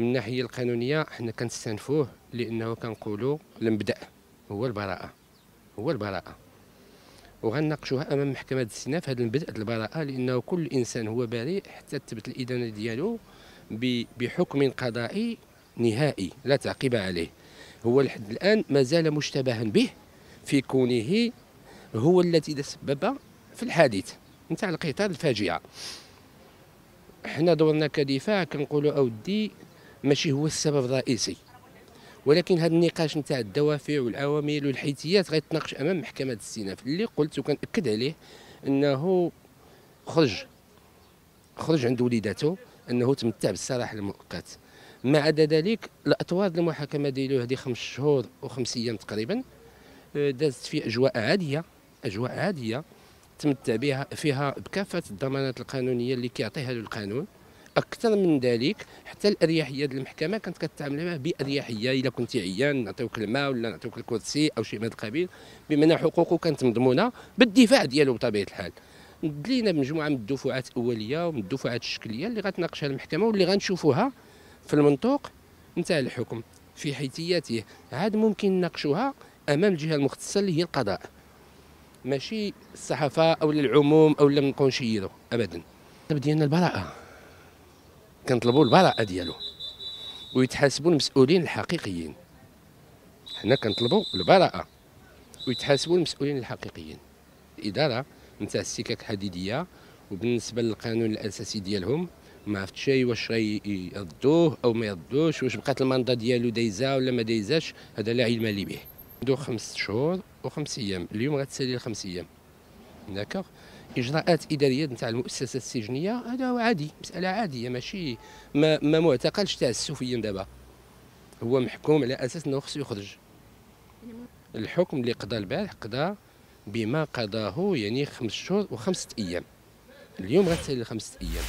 من الناحية القانونية حنا كنستنفوه لأنه كنقولوا المبدأ هو البراءة هو البراءة. وغنناقشوها أمام محكمة الاستئناف هذا المبدأ البراءة لأنه كل إنسان هو بريء حتى تثبت الإدانة ديالو بحكم قضائي نهائي لا تعقيب عليه. هو لحد الآن ما زال مشتبها به في كونه هو الذي تسبب في الحادث نتاع القطار الفاجعه حنا دورنا كدفاع كنقولوا أودي ماشي هو السبب الرئيسي. ولكن هذا النقاش نتاع الدوافع والعوامل والحيثيات غيتناقش أمام محكمة الاستئناف اللي قلت وكنأكد عليه إنه خرج خرج عند وليداته إنه تمتع بالسراح المؤقت. ما عدا ذلك الأطوار المحاكمة ديالو هذه خمس شهور وخمس أيام تقريبا آه، دازت في أجواء عادية أجواء عادية تمتع بها فيها بكافة الضمانات القانونية اللي كيعطيها له القانون أكثر من ذلك حتى الأريحية ديال المحكمة كانت كتعامل معاه بأريحية إلا كنت عيان نعطيوك الماء ولا نعطيوك الكرسي أو شيء من هذا القبيل بمعنى حقوقه كانت مضمونة بالدفاع ديالو بطبيعة الحال. دلينا بمجموعة من الدفعات الأولية ومن الدفعات الشكلية اللي غتناقشها المحكمة واللي غنشوفوها في المنطوق نتاع الحكم. في حيثياته عاد ممكن نناقشوها أمام الجهة المختصة اللي هي القضاء. ماشي الصحافة أو العموم أو لم نكون نشيروا ابدا. ديالنا البراءة. كنطلبوا البراءه ديالو ويتحاسبوا المسؤولين الحقيقيين. حنا كنطلبوا البراءه ويتحاسبوا المسؤولين الحقيقيين. الإدارة نتاع السكك الحديدية وبالنسبة للقانون الأساسي ديالهم ما عرفت شي واش يردوه أو ما يردوش واش بقات المنضه ديالو دايزة ولا ما دايزاش هذا لا علم لي به. عنده خمس شهور وخمس أيام اليوم غتسالي الخمس أيام. داكوغ اجراءات اداريه نتاع المؤسسه السجنيه هذا هو عادي مساله عاديه ماشي ما, ما معتقلش تاع السفيين دابا هو محكوم على أساس انه خصو يخرج الحكم اللي قضى البارح قضى بما قضاه يعني خمس شهور وخمسه أيام اليوم غتسالي خمسه أيام